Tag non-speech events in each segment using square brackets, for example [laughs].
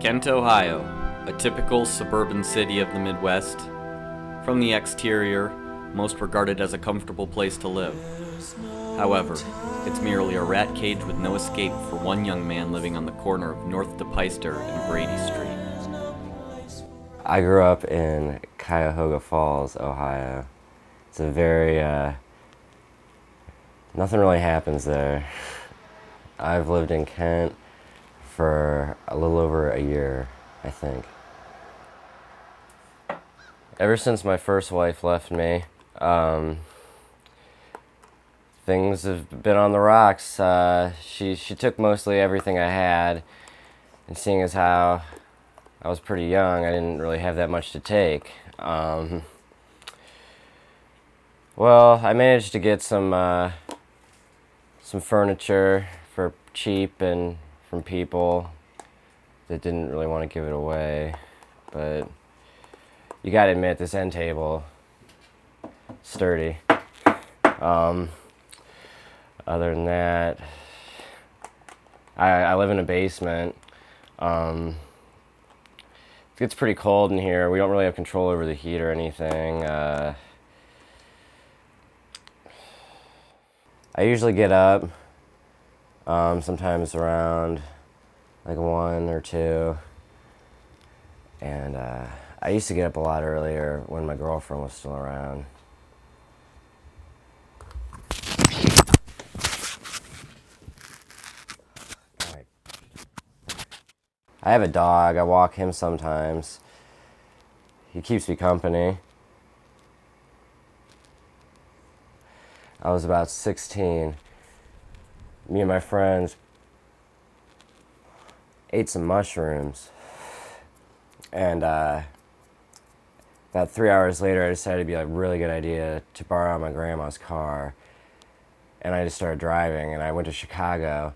Kent, Ohio, a typical suburban city of the Midwest. From the exterior, most regarded as a comfortable place to live. However, it's merely a rat cage with no escape for one young man living on the corner of North DePeyster and Brady Street. I grew up in Cuyahoga Falls, Ohio. It's a very, uh, nothing really happens there. I've lived in Kent for a little over a year, I think. Ever since my first wife left me, um, things have been on the rocks. Uh, she, she took mostly everything I had, and seeing as how I was pretty young, I didn't really have that much to take. Um, well, I managed to get some uh, some furniture for cheap and from people that didn't really want to give it away, but you gotta admit this end table sturdy. Um, other than that, I, I live in a basement. Um, it gets pretty cold in here. We don't really have control over the heat or anything. Uh, I usually get up um, sometimes around like one or two. And uh, I used to get up a lot earlier when my girlfriend was still around. I have a dog. I walk him sometimes. He keeps me company. I was about 16. Me and my friends ate some mushrooms. And uh, about three hours later, I decided it'd be a really good idea to borrow my grandma's car. And I just started driving, and I went to Chicago.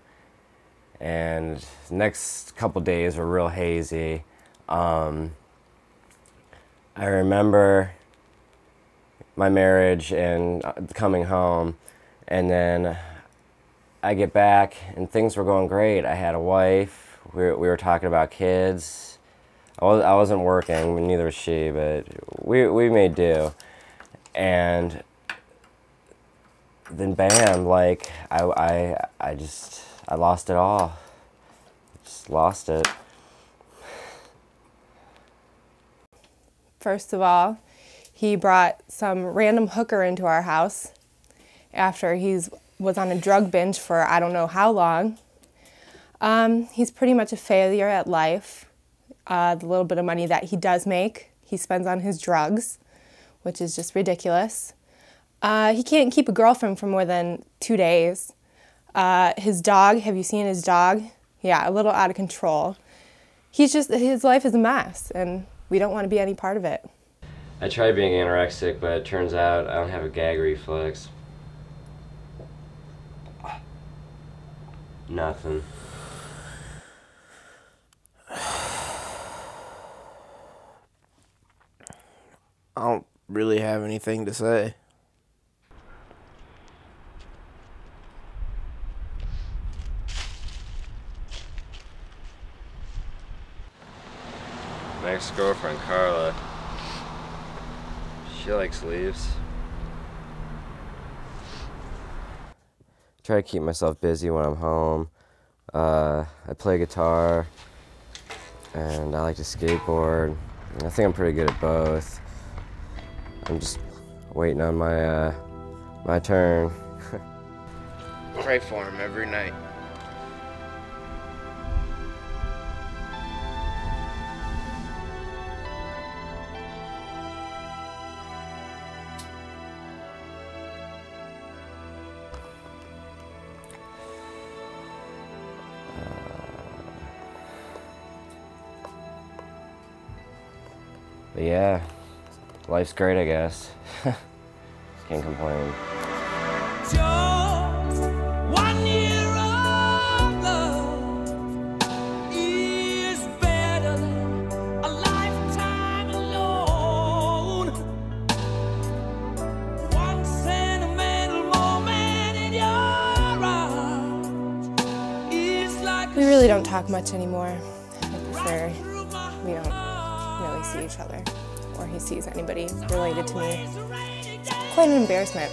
And the next couple days were real hazy. Um, I remember my marriage and uh, coming home, and then I get back, and things were going great. I had a wife. We were, we were talking about kids. I, was, I wasn't working, neither was she, but we, we made do. And then bam, like, I, I, I just, I lost it all. Just lost it. First of all, he brought some random hooker into our house after he's was on a drug binge for I don't know how long. Um, he's pretty much a failure at life. Uh, the little bit of money that he does make, he spends on his drugs, which is just ridiculous. Uh, he can't keep a girlfriend for more than two days. Uh, his dog, have you seen his dog? Yeah, a little out of control. He's just, his life is a mess, and we don't want to be any part of it. I tried being anorexic, but it turns out I don't have a gag reflex. Nothing. I don't really have anything to say. My ex-girlfriend, Carla, she likes leaves. Try to keep myself busy when I'm home. Uh, I play guitar, and I like to skateboard. I think I'm pretty good at both. I'm just waiting on my uh, my turn. [laughs] Pray for him every night. But yeah, life's great, I guess. [laughs] Can't complain. Just one year of love is better than a lifetime alone. One sentimental moment in your arms is like We really don't talk much anymore. I after we don't see each other or he sees anybody related to me. Quite an embarrassment.